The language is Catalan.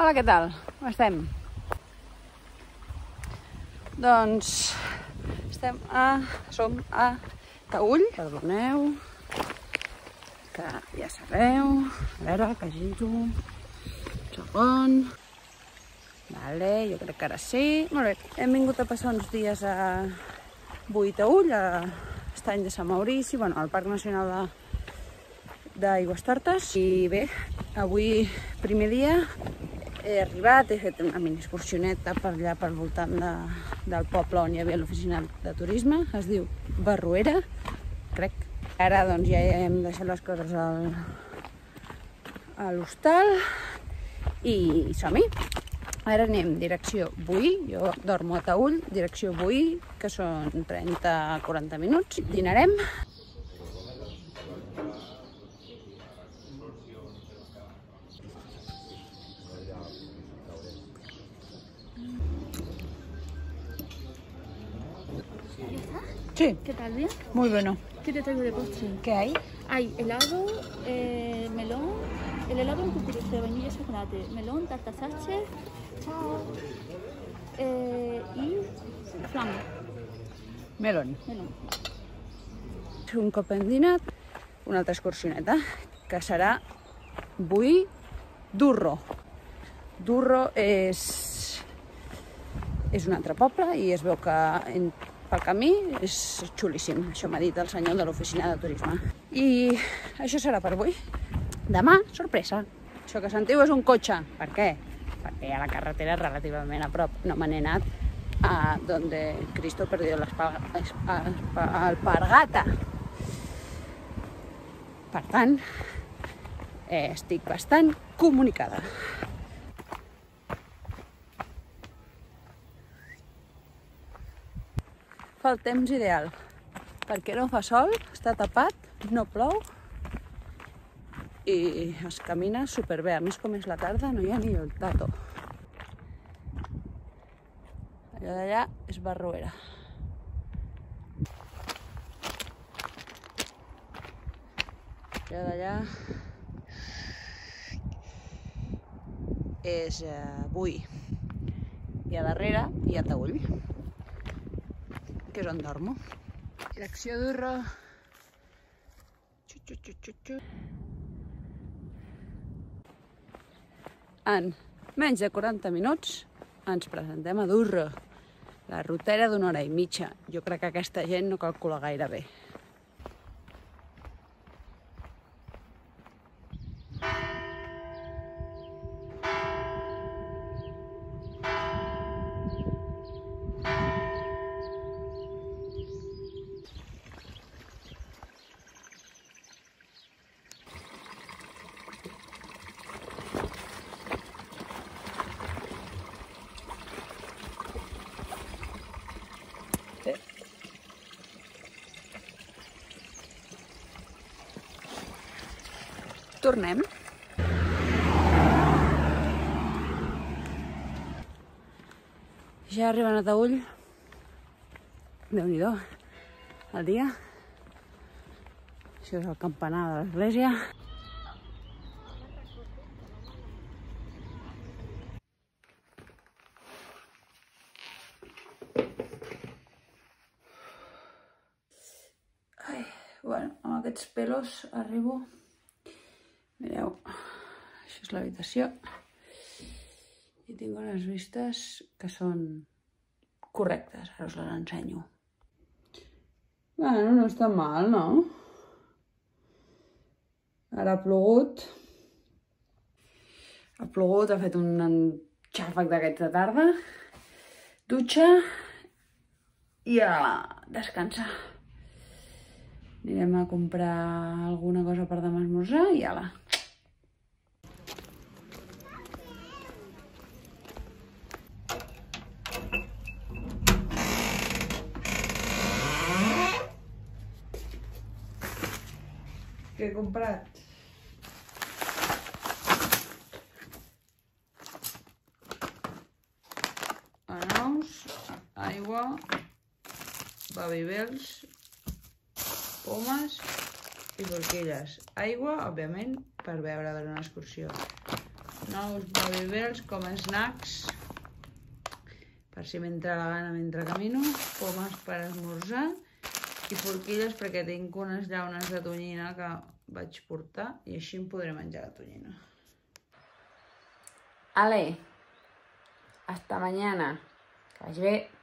Hola, què tal? Com estem? Doncs estem a... som a Taüll, perdoneu, que ja sabeu. A veure, que giro. Un segon. Vale, jo crec que ara sí. Molt bé, hem vingut a passar uns dies a Buitaüll, a Estany de Sant Maurici, bueno, al Parc Nacional de d'Aigües Tortes. I bé, avui, primer dia, he arribat, he fet una mini excursioneta per allà pel voltant de, del poble on hi havia l'oficina de turisme, es diu Barruera, crec. Ara doncs ja hem deixat les coses al, a l'hostal i som-hi. Ara anem direcció Buí, jo dormo a Taüll, direcció Buí, que són 30-40 minuts. Dinarem. Sí, ¿Qué tal, bien? muy bueno. ¿Qué te traigo de postre? ¿Qué hay? Hay helado, eh, melón, el helado en cucurucho de vainilla y chocolate, melón, tarta sache, chao, eh, y flan, Melon. melón. Un cop hem dinat, una altra excursioneta, que serà Durro. Durro és, és un altre poble i es veu que en, pel camí és xulíssim. Això m'ha dit el senyor de l'oficina de turisme. I això serà per avui. Demà, sorpresa. Això que sentiu és un cotxe. Per què? Perquè a la carretera és relativament a prop. No me n'he anat a donde Cristo perdió la alpargata. Per tant, eh, estic bastant comunicada. Fa el temps ideal, perquè no fa sol, està tapat, no plou i es camina superbé. A més, com és la tarda, no hi ha ni el tato. Allò d'allà és Barruera. Allò d'allà és eh, Buí. I a darrere hi ha Taüll, que és on dormo. Direcció d'Urro. En menys de 40 minuts ens presentem a Durro. La rutera d'una hora i mitja. Jo crec que aquesta gent no calcula gaire bé. Tornem. Ja arriben a Taüll. Déu-n'hi-do. El dia. Això és el campanar de l'església. Ai, bueno, amb aquests pelos arribo Mireu, això és l'habitació. I tinc unes vistes que són correctes, ara us les ensenyo. Bueno, no està mal, no? Ara ha plogut. Ha plogut, ha fet un xàfec d'aquests de tarda. Dutxa i a descansar. Anirem a comprar alguna cosa per demà esmorzar i ala. Què he comprat? Anous, aigua, babybels, pomes i forquilles. Aigua, òbviament, per beure per una excursió. nous bebiberes com a snacks per si m'entra la gana mentre camino, pomes per esmorzar i forquilles perquè tinc unes llaunes de tonyina que vaig portar i així em podré menjar la tonyina. Ale, hasta mañana. Que vagi bé.